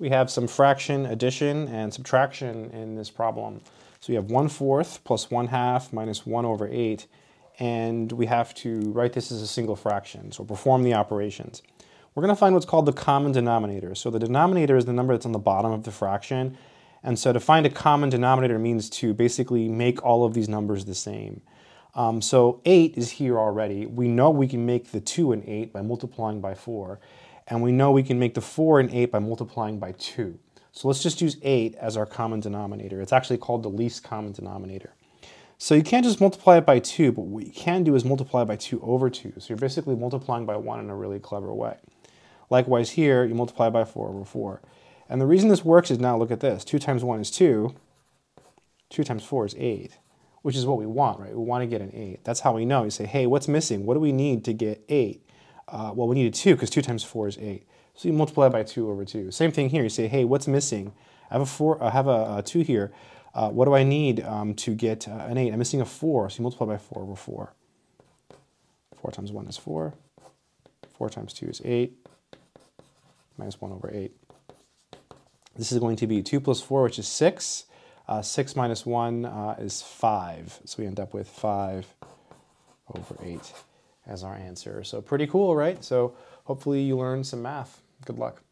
we have some fraction addition and subtraction in this problem. So we have 1 fourth plus 1 half minus 1 over 8, and we have to write this as a single fraction, so perform the operations. We're going to find what's called the common denominator. So the denominator is the number that's on the bottom of the fraction, and so to find a common denominator means to basically make all of these numbers the same. Um, so 8 is here already. We know we can make the 2 and 8 by multiplying by 4, and we know we can make the 4 and 8 by multiplying by 2. So let's just use 8 as our common denominator. It's actually called the least common denominator. So you can't just multiply it by 2, but what you can do is multiply by 2 over 2. So you're basically multiplying by 1 in a really clever way. Likewise here, you multiply by 4 over 4. And the reason this works is now look at this. 2 times 1 is 2. 2 times 4 is 8, which is what we want, right? We want to get an 8. That's how we know. You say, hey, what's missing? What do we need to get 8? Uh, well, we needed 2 because 2 times 4 is 8. So you multiply by 2 over 2. Same thing here. You say, hey, what's missing? I have a, four, I have a, a 2 here. Uh, what do I need um, to get uh, an 8? I'm missing a 4, so you multiply by 4 over 4. 4 times 1 is 4. 4 times 2 is 8. Minus 1 over 8. This is going to be 2 plus 4, which is 6. Uh, 6 minus 1 uh, is 5. So we end up with 5 over 8 as our answer. So pretty cool, right? So hopefully you learned some math. Good luck.